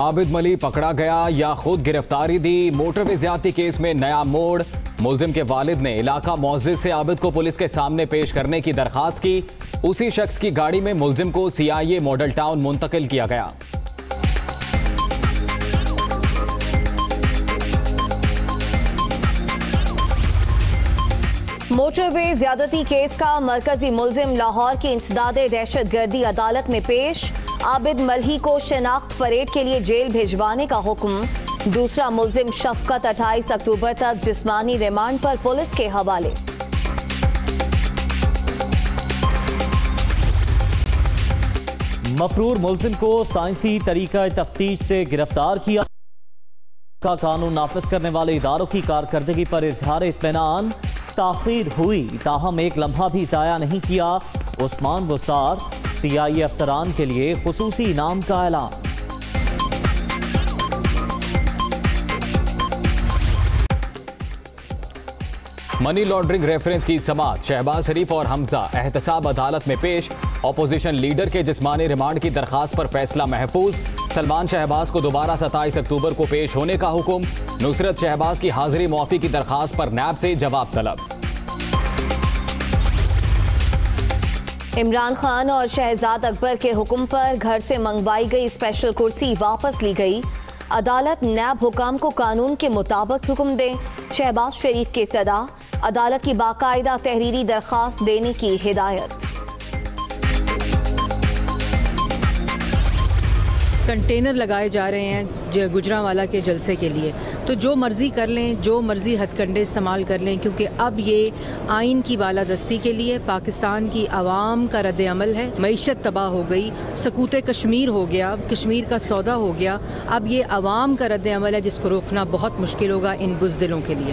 आबिद मली पकड़ा गया या खुद गिरफ्तारी दी? मोटरवे ज्यादती केस में नया मोड़। मुलजिम के वालिद ने इलाका मोजिद से आबिद को पुलिस के सामने पेश करने की दरखास्त की। उसी शख्स की गाड़ी में मुलजिम को सीआईए मॉडल टाउन मुंतकिल किया गया। मोटरवे ज्यादती केस का मरकजी मुलजिम लाहौर की इंसदाद दहशत गर्दी अदालत में पेश। आबिद मलही को शनाख्त परेड के लिए जेल भिजवाने का हुक्म। दूसरा मुलजिम शफकत 28 अक्टूबर तक जिस्मानी रिमांड पर पुलिस के हवाले। मफरूर मुलजिम को साइंसी तरीका तफ्तीश से गिरफ़्तार किया। का कानून नाफिज करने वाले इदारों की कारकर्दगी पर इजहार इतमान ताखिर हुई, ताहम एक लम्हा भी ज़ाया नहीं किया। उस्मान बुस्तार सी आई अफसरान के लिए खसूसी इनाम का ऐलान। मनी लॉन्ड्रिंग रेफरेंस की समात, शहबाज शरीफ और हमजा एहतसाब अदालत में पेश। अपोजिशन लीडर के जिस्मानी रिमांड की दरखास्त पर फैसला महफूज। सलमान शहबाज को दोबारा सत्ताईस अक्टूबर को पेश होने का हुक्म। नुसरत शहबाज की हाजिरी मुआफी की दरखास्त पर नैब से जवाब तलब। इमरान खान और शहजाद अकबर के हुक्म पर घर से मंगवाई गई स्पेशल कुर्सी वापस ली गई। अदालत नैब हुकाम को कानून के मुताबिक हुक्म दें। शहबाज शरीफ की सदा। अदालत की बाकायदा तहरीरी दरख्वास्त देने की हिदायत। कंटेनर लगाए जा रहे हैं गुजरावाला के जलसे के लिए। तो जो मर्ज़ी कर लें, जो मर्ज़ी हथकंडे इस्तेमाल कर लें, क्योंकि अब ये आइन की बालादस्ती के लिए पाकिस्तान की आवाम का रद्द अमल है। मीशत तबाह हो गई। सकूत कश्मीर हो गया। कश्मीर का सौदा हो गया। अब ये आवाम का रद्द अमल है, जिसको रोकना बहुत मुश्किल होगा इन बुजदिलों के लिए।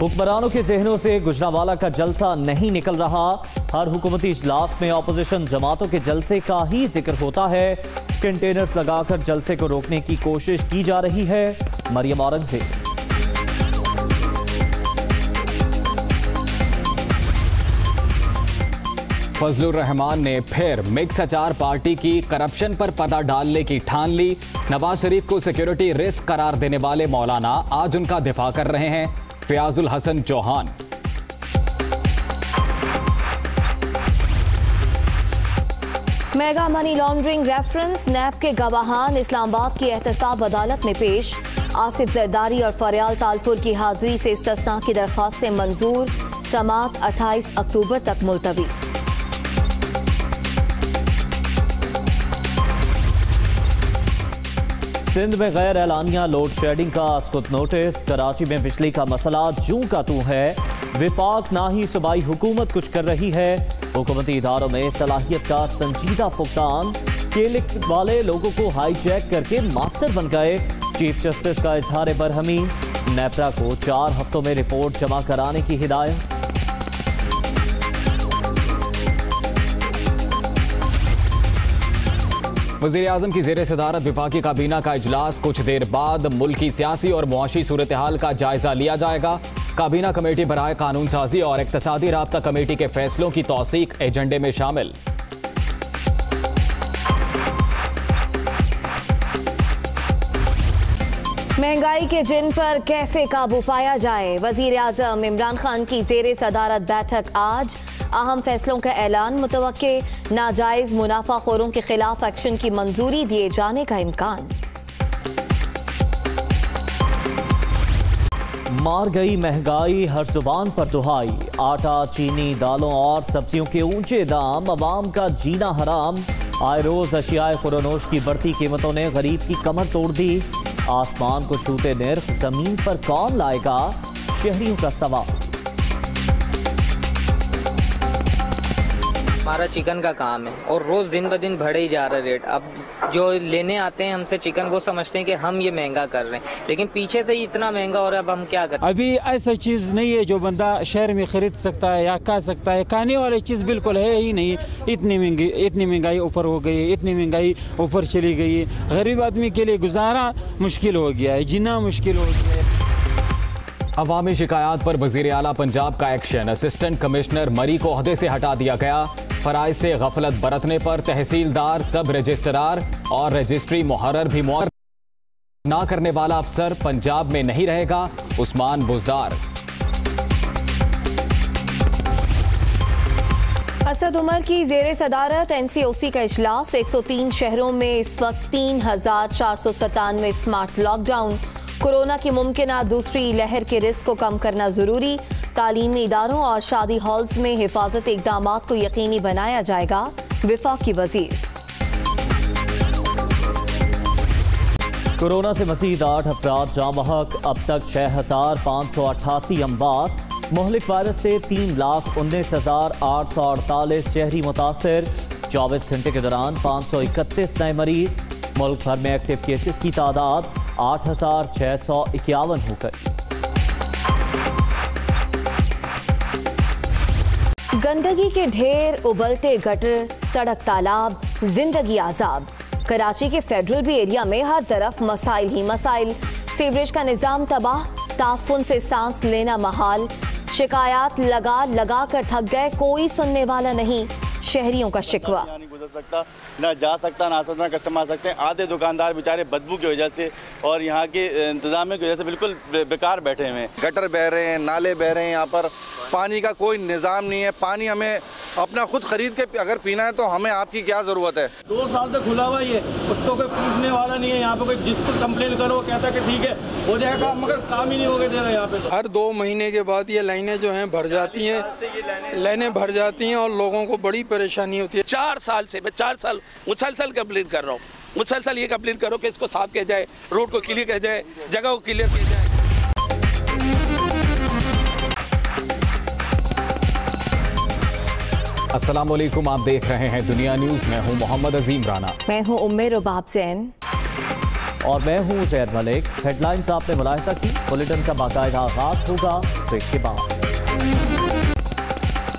हुक्मरानों के जहनों से गुजरावाला का जलसा नहीं निकल रहा। हर हुकूमती इजलास में अपोजिशन जमातों के जलसे का ही ज़िक्र होता है। कंटेनर्स लगाकर जलसे को रोकने की कोशिश की जा रही है। मरियम औरंगज़ेब। फजलुर रहमान ने फिर मिक्स अचार पार्टी की करप्शन पर पता डालने की ठान ली। नवाज़ शरीफ को सिक्योरिटी रिस्क करार देने वाले मौलाना आज उनका दिफा कर रहे हैं। Fayyazul Hasan Chohan. Mega money laundering reference, NAB के गवाहान, इस्लामाबाद की एहतसाब अदालत में पेश। आसिफ जरदारी और फरियाल तालपुर की हाजिरी से इस्तना की दरखास्तें मंजूर। समात 28 अक्टूबर तक मुलतवी। सिंध में गैर एलानिया लोड शेडिंग का अस्कुत नोटिस, कराची में बिजली का मसला, जू का तू है? विफाक, ना ही सूबाई हुकूमत कुछ कर रही है। हुकूमती इदारों में सलाहियत का संजीदा फुकतान केलिक वाले लोगों को हाईजैक करके मास्टर बन गए। चीफ जस्टिस का इजहार बरहमी। नेपरा को चार हफ्तों में रिपोर्ट जमा कराने की हिदायत। वज़ीर अजम की जेर सदारत विफाकी काबीना का अजलास कुछ देर बाद मुल्क की सियासी और मुआशी सूरत हाल का जायजा लिया जाएगा। काबीना कमेटी बरए कानून साजी और इकतदी रबता कमेटी के फैसलों की तोसीक एजेंडे में शामिल। महँगाई के जिन पर कैसे काबू पाया जाए? वज़ीर आज़म इमरान खान की जेर सदारत बैठक आज। अहम फैसलों का ऐलान मुतव नाजायज मुनाफाखोरों के खिलाफ एक्शन की मंजूरी दिए जाने का इम्कान। मार गई महँगाई, हर ज़ुबान पर दुहाई। आटा, चीनी, दालों और सब्जियों के ऊँचे दाम, आवाम का जीना हराम। आए रोज अशियाए खुरनोश की बढ़ती कीमतों ने गरीब की कमर तोड़ दी। आसमान को छूते निर्फ ज़मीन पर कौन लाएगा? शहरियों का सवाल। हमारा चिकन का काम है और रोज दिन ब दिन बढ़े ही जा रहा है रेट। अब जो लेने आते हैं हमसे चिकन, वो समझते हैं कि हम ये महँगा कर रहे हैं। लेकिन पीछे से ही इतना महँगा हो रहा है अब हम क्या करें? अभी ऐसा चीज़ नहीं है जो बंदा शहर में खरीद सकता है या खा सकता है। खाने वाली चीज़ बिल्कुल है ही नहीं। इतनी महँगी, इतनी महँगाई ऊपर हो गई, इतनी महँगाई ऊपर चली गई। गरीब आदमी के लिए गुजारा मुश्किल हो गया है, जीना मुश्किल हो गया है। अवामी शिकायत पर वज़ीर अला पंजाब का एक्शन। असिस्टेंट कमिश्नर मरी को अहदे से हटा दिया गया। फराइज से गफलत बरतने पर तहसीलदार, सब रजिस्ट्रार और रजिस्ट्री मुहर्र भी मुहर ना करने वाला अफसर पंजाब में नहीं रहेगा, उस्मान बुजदार। असद उमर की जेर सदारत एनसीओसी का इजलास। 103 शहरों में इस वक्त तीन हज़ार चार सौ सतानवे स्मार्ट लॉकडाउन। कोरोना की मुमकिन दूसरी लहर के रिस्क को कम करना ज़रूरी। तालीमी इदारों और शादी हॉल्स में हिफाजत इकदाम को यकीनी बनाया जाएगा विफा की वज़ीर। कोरोना से मजीद आठ अफराद जाँ बहक अब तक छः हज़ार पाँच सौ अट्ठासी अमवात मोहलिक वायरस से तीन लाख उन्नीस हज़ार आठ सौ अड़तालीस शहरी मुतासर। चौबीस घंटे के दौरान पाँच सौ इकतीस नए मरीज़। मुल्क भर में एक्टिव केसेस की तादाद आठ हज़ार छः सौ इक्यावन हो गई गंदगी के ढेर उबलते गटर, सड़क तालाब, ज़िंदगी आजाब कराची के फेडरल भी एरिया में हर तरफ़ मसाइल ही मसाइल। सीवरेज का निज़ाम तबाह, ताफुन से सांस लेना महाल। शिकायत लगा लगा कर थक गए कोई सुनने वाला नहीं, शहरियों का शिकवा। सकता, ना जा सकता, ना आ सकता कस्टमर आ सकते। हैं आधे दुकानदार बेचारे बदबू की वजह से और यहाँ के इंतज़ाम की वजह से बिल्कुल बेकार बैठे हुए हैं। गटर बह रहे हैं, नाले बह रहे हैं यहाँ पर। पानी का कोई निज़ाम नहीं है। पानी हमें अपना खुद खरीद के अगर पीना है तो हमें आपकी क्या ज़रूरत है? दो साल तक खुला हुआ ये उसको कोई पूछने वाला नहीं है। यहाँ पे कोई जिस पर कंप्लेन करो कहता है कि ठीक है हो जाएगा मगर काम ही नहीं होगा दे रहा यहाँ पे हर दो महीने के बाद ये लाइनें जो हैं भर जाती हैं। लाइनें भर जाती हैं और लोगों को बड़ी परेशानी होती है। चार साल से मैं चार साल मुसलसल कंप्लेन कर रहा हूँ। मुसलसल ये कंप्लेन करो कि इसको साफ़ किया जाए रोड को क्लियर किया जाए जगह को क्लियर किया जाए। अस्सलाम वालेकुम आप देख रहे हैं दुनिया न्यूज़। मैं हूँ मोहम्मद अजीम राना मैं हूँ उम्मे रुबाब जैन। और मैं हूँ जैद मलिक। हेडलाइंस आपने मुलायसा की। बुलेटिन का बाकायदा आगाज़ होगा। ब्रेक के बाद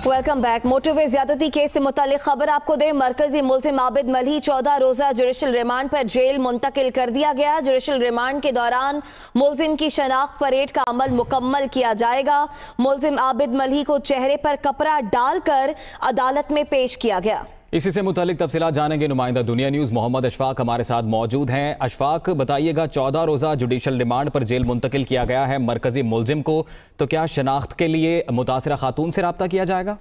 वेलकम बैक मोटरवे ज्यादती केस से मुतालिक खबर आपको दे। मरकजी मुलजिम आबिद मलही चौदह रोजा जुडिशल रिमांड पर जेल मुंतकिल कर दिया गया। जुडिशल रिमांड के दौरान मुलजिम की शनाख्त परेड का अमल मुकम्मल किया जाएगा। मुलजिम आबिद मलही को चेहरे पर कपड़ा डालकर अदालत में पेश किया गया। इसी से मुतलिक तफसीत जानेंगे नुमाइंदा दुनिया न्यूज़। मोहम्मद अशफाक हमारे साथ मौजूद हैं। अशफाक, बताइएगा, चौदह रोज़ा जुडिशल रिमांड पर जेल मुंतकिल किया गया है मरकजी मुलजिम को। तो क्या शनाख्त के लिए मुतासर खातून से रबता किया जाएगा?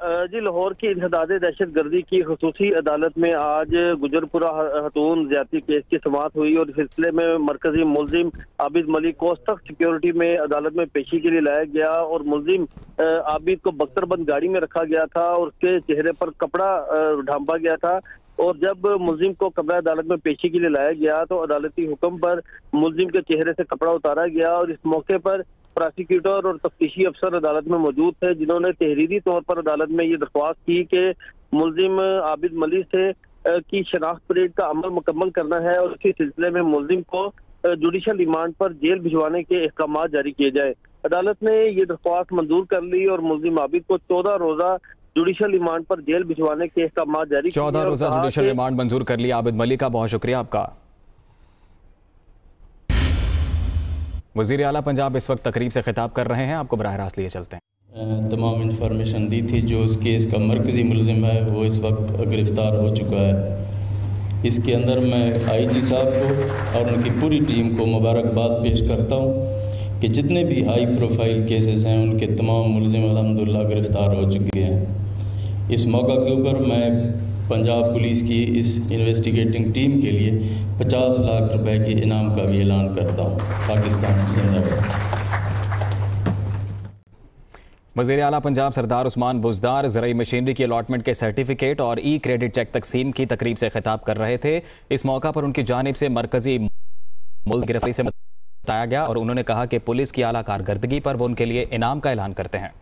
जी, लाहौर की इंसदाद दहशत गर्दी की खसूसी अदालत में आज गुजरपुरा हतून ज़्यादा केस की समात हुई और सिलसिले में मरकजी मुलिम आबिद मलिक को सख्त सिक्योरिटी में अदालत में पेशी के लिए लाया गया और मुलिम आबिद को बख्तरबंद गाड़ी में रखा गया था और उसके चेहरे पर कपड़ा ढांपा गया था और जब मुलिम को कमरा अदालत में पेशी के लिए लाया गया तो अदालती हुक्म पर मुलिम के चेहरे से कपड़ा उतारा गया और इस मौके पर प्रोसिक्यूटर और तफ्तीशी अफसर अदालत में मौजूद थे जिन्होंने तहरीरी तौर पर अदालत में ये दरख्वास्त की कि मुलजिम आबिद मली से की शनाख्त परेड का अमल मुकम्मल करना है और इसी सिलसिले में मुलजिम को जुडिशल रिमांड पर जेल भिजवाने के अहकाम जारी किए जाए। अदालत ने ये दरख्वास्त मंजूर कर ली और मुलजिम आबिद को चौदह रोजा जुडिशल रिमांड पर जेल भिजवाने के अहकाम जारी चौदह रोजा जुडिशल रिमांड मंजूर कर लिया आबिद मलिक का बहुत शुक्रिया आपका। वज़ीर अला पंजाब इस वक्त तकरीब से खिताब कर रहे हैं। आपको बरह रास्त लिए चलते हैं। तमाम इंफॉर्मेशन दी थी जो उस केस का मरकज़ी मुलजिम है, वो इस वक्त गिरफ़्तार हो चुका है। इसके अंदर मैं आईजी साहब को और उनकी पूरी टीम को मुबारकबाद पेश करता हूँ कि जितने भी हाई प्रोफ़ाइल केसेस हैं, उनके तमाम मुलजिम अलहमदिल्ला गिरफ़्तार हो चुके हैं। इस मौका के ऊपर मैं पंजाब पुलिस की इस इन्वेस्टिगेटिंग टीम के लिए 50 लाख रुपए के इनाम का भी ऐलान करता हूँ। पाकिस्तान जिंदाबाद। वज़ीर अला पंजाब सरदार उस्मान बुजदार ज़रिए मशीनरी की अलॉटमेंट के सर्टिफिकेट और ई क्रेडिट चेक तकसीम की तकरीब से खिताब कर रहे थे। इस मौका पर उनकी जानब से मरकजी मुल्क गिरफ्तारी से बताया गया और उन्होंने कहा कि पुलिस की आला कारकर्दगी पर वो उनके लिए इनाम का ऐलान करते हैं।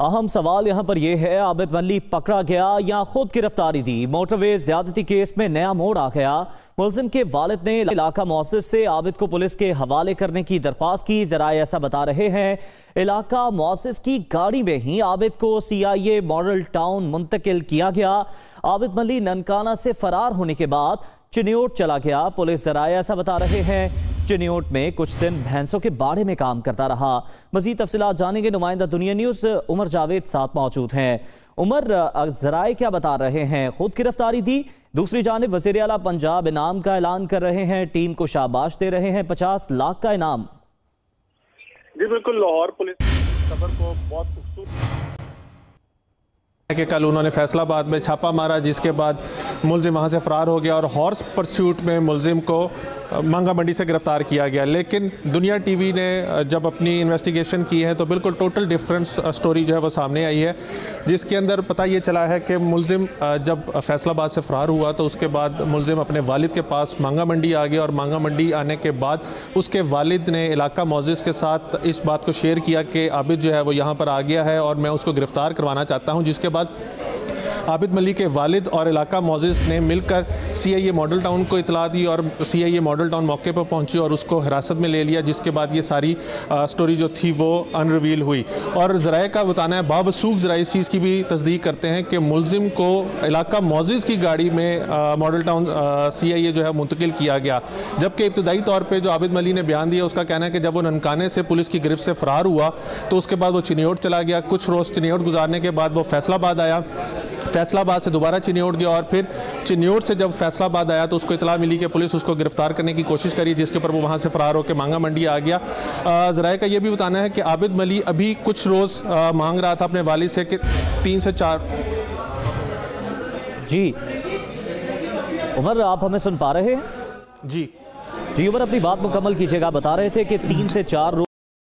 अहम सवाल यहाँ पर यह है, आबिद मल्ली पकड़ा गया या खुद गिरफ्तारी दी? मोटरवे ज्यादती केस में नया मोड़ आ गया। मुलजिम के वालिद ने इलाका मुआसिस से आबिद को पुलिस के हवाले करने की दरख्वास्त की। जरा ऐसा बता रहे हैं, इलाका मुआसिस की गाड़ी में ही आबिद को सी आई ए मॉडल टाउन मुंतकिल किया गया। आबिद मल्ली ननकाना से फरार होने के बाद चिन्योट चला गया। पुलिस जरा ऐसा बता रहे हैं चिन्योट में कुछ दिन भैंसों के बाड़े में काम करता रहा। मजीद तफसीत जानेंगे। नुमाइंदा दुनिया न्यूज़ उमर जावेद साथ मौजूद हैं। उमर जराए क्या बता रहे हैं? खुद गिरफ्तारी दी। दूसरी जानब वज़ीर अला पंजाब इनाम का ऐलान कर रहे हैं। टीम को शाबाश दे रहे हैं। पचास लाख का इनाम। जी बिल्कुल। लाहौर पुलिस खबर को बहुत खूबसूरत कि कल उन्होंने फैसलाबाद में छापा मारा जिसके बाद मुलजिम वहाँ से फ़रार हो गया और हॉर्स परस्यूट में मुलजिम को मांगा मंडी से गिरफ़्तार किया गया। लेकिन दुनिया टीवी ने जब अपनी इन्वेस्टिगेशन की है तो बिल्कुल टोटल डिफरेंट स्टोरी जो है वो सामने आई है। जिसके अंदर पता ये चला है कि मुलजिम जब फैसलाबाद से फ़रार हुआ तो उसके बाद मुलजिम अपने वालिद के पास मांगा मंडी आ गया और मांगा मंडी आने के बाद उसके वालिद ने इलाका मोजिस के साथ इस बात को शेयर किया कि आबिद जो है वो यहाँ पर आ गया है और मैं उसको गिरफ़्तार करवाना चाहता हूँ, जिसके बाद आबिद मलिक के वालिद और इलाका मोजिस ने मिलकर सी आई ए मॉडल टाउन को इतला दी और सी आई ए मॉडल टाउन मौके पर पहुँची और उसको हिरासत में ले लिया जिसके बाद ये सारी आ, स्टोरी जो थी वो अनरिवील हुई। और ज़राए का बताना है बावसूख ज़रा इस चीज़ की भी तस्दीक करते हैं कि मुलजिम को इलाका मोजिस की गाड़ी में मॉडल टाउन सी आई ए जो है मुंतकिल किया गया। जबकि इब्तदाई तौर पर जो आबिद मली ने बयान दिया उसका कहना है कि जब वो ननकाने से पुलिस की गिरफ्त से फ़रार हुआ तो उसके बाद वो चिन्योट चला गया। कुछ रोज़ चिन्योट गुजारने के बाद वो फैसलाबाद आया। फैसलाबाद से दोबारा चिन्योट गया और फिर चिन्योट से जब फैसलाबाद आया तो उसको इतला मिली कि पुलिस उसको गिरफ़्तार करने की कोशिश करी जिसके ऊपर वो वहाँ से फ़रार होकर मांगा मंडी आ गया। ज़राए का ये भी बताना है कि आबिद मली अभी कुछ रोज़ मांग रहा था अपने वालिद से कि तीन से चार जी। उमर आप हमें सुन पा रहे हैं? जी। जी उमर अपनी बात मुकम्मल कीजिएगा। बता रहे थे कि तीन से चार